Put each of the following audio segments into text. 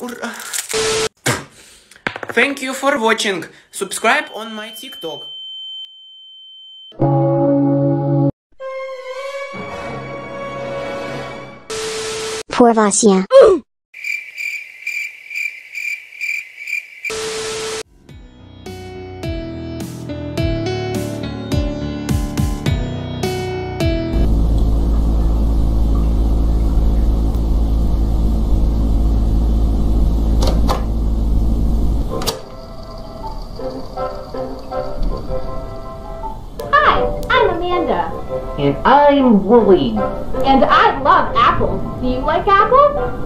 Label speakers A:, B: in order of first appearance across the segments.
A: Ура! Thank you for watching. Subscribe on my TikTok.
B: Poor Vasya.
C: And I'm Wooly.
D: and I love apples. Do you like apples?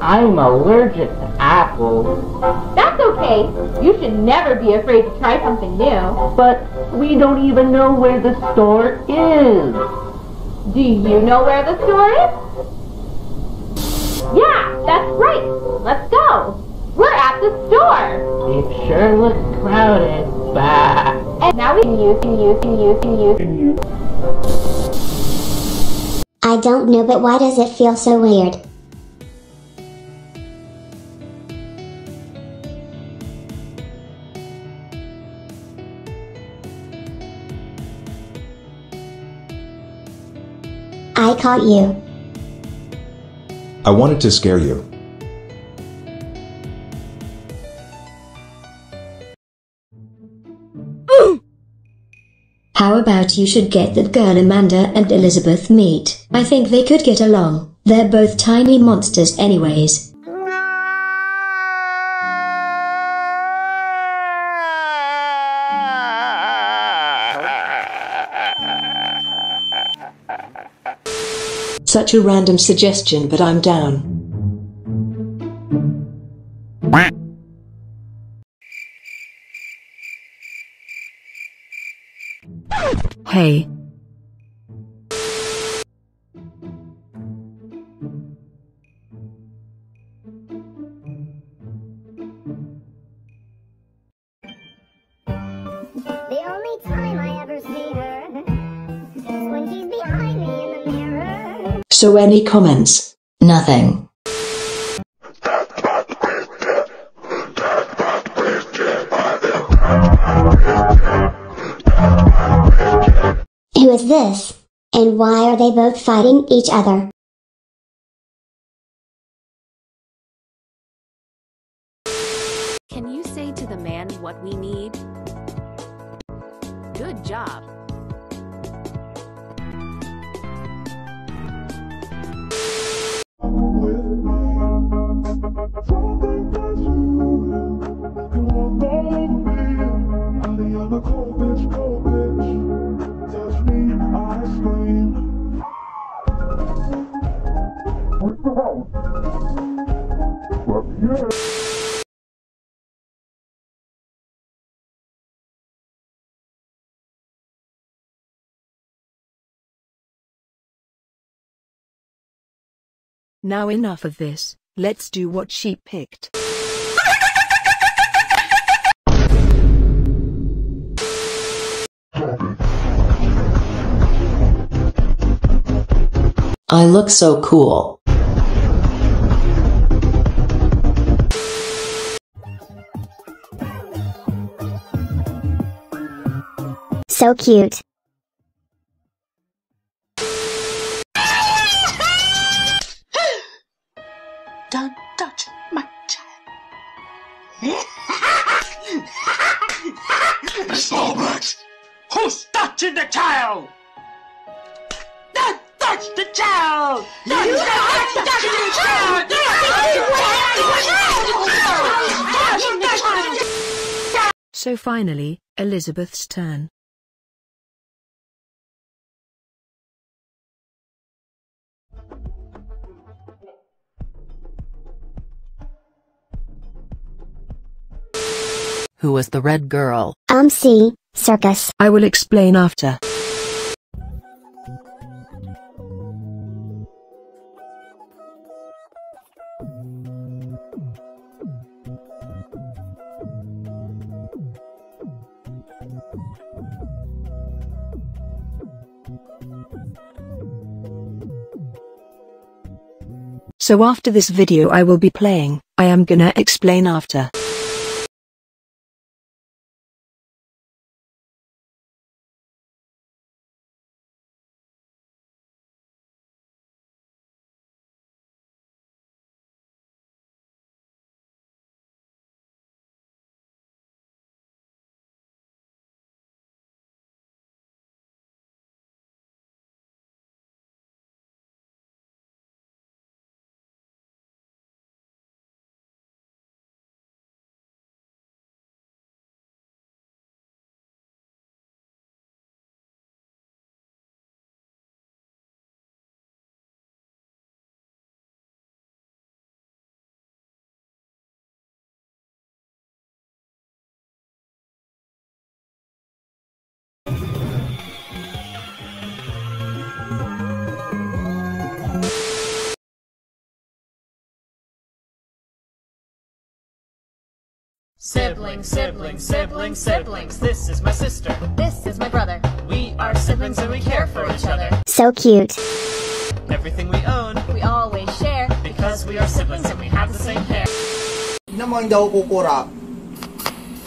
C: I'm allergic to apples.
D: That's okay. You should never be afraid to try something new.
C: But we don't even know where the store is.
D: Do you know where the store is? Yeah, that's right. Let's go. We're at the store.
C: It sure looks crowded. Bah.
D: And now we can use, can use, can use, can use, can use.
B: I don't know but why does it feel so weird? I caught you.
E: I wanted to scare you.
F: How about you should get that girl Amanda and Elizabeth meet? I think they could get along. They're both tiny monsters anyways.
G: Such a random suggestion, but I'm down.
H: Hey,
B: The only time I ever see her is when she's behind me in the mirror.
G: So, any comments?
F: Nothing.
B: Who is this? And why are they both fighting each other?
I: Can you say to the man what we need? Good job.
H: Now enough of this. Let's do what she picked.
G: I look so cool.
B: So cute.
J: Don't touch my child. Stop it! Who's touching the child? Don't touch the child! Don't touch the child! Touch the child!
H: So finally, Elizabeth's turn.
K: Who was the red girl?
B: Um, C. circus.
H: I will explain after. So after this video I will be playing, I am gonna explain after.
K: Siblings, siblings, siblings, siblings. This is my sister.
L: This is my brother.
K: We are siblings and we care for each other.
B: So cute.
K: Everything we own,
L: We always share.
K: because we are siblings and we have the same hair.
M: Hindi naman hindi ako kukura.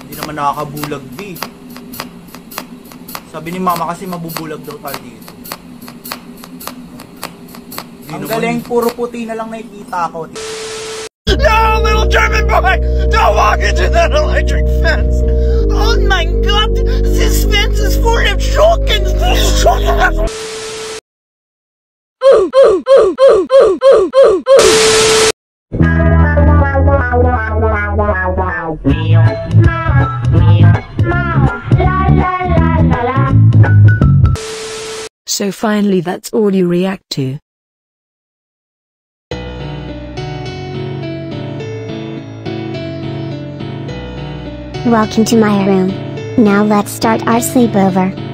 M: Hindi naman nakakabulag di. Sabi ni mama kasi mabubulag daw tayo dito. Ang galing, puro puti na lang nakikita ko.
A: No, little German boy! Don't walk into that electric fence! Oh my god! This fence is full of chickens!
H: So finally that's all you react to.
B: Welcome to my room. Now let's start our sleepover.